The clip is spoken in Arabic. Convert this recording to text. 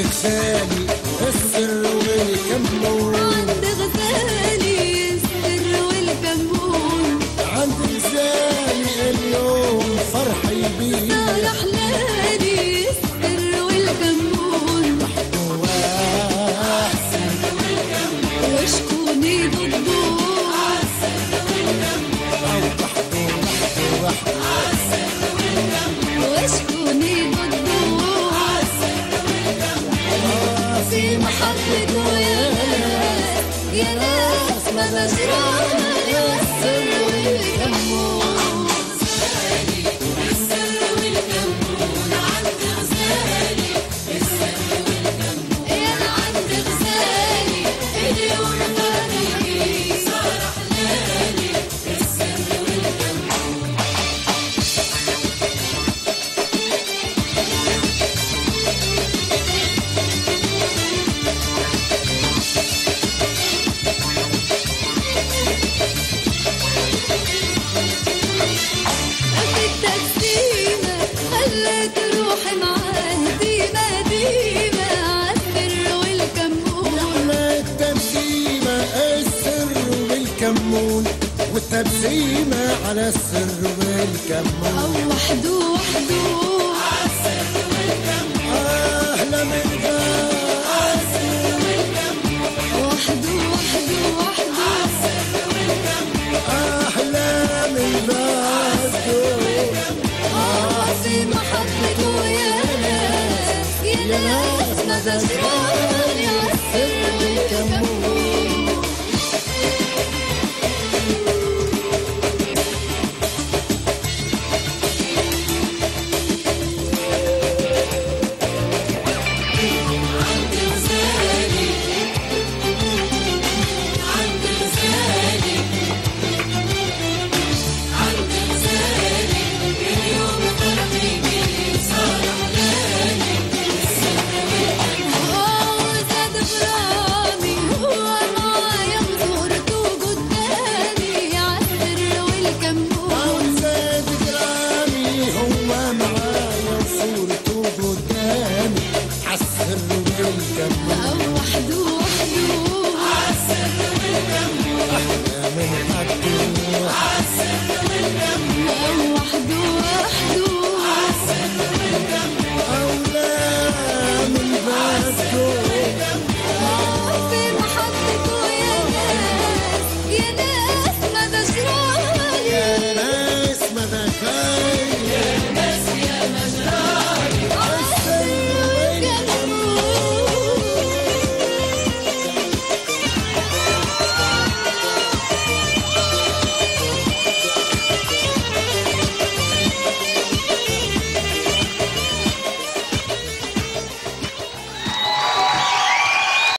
غزالي السر ناس ما والكمون والتبسيمة على السر والكمون. أو وحده وحده أهلا من غاز وحده وحده وحده أهلا من غاز آه في محبته يا ناس. يا ناس ما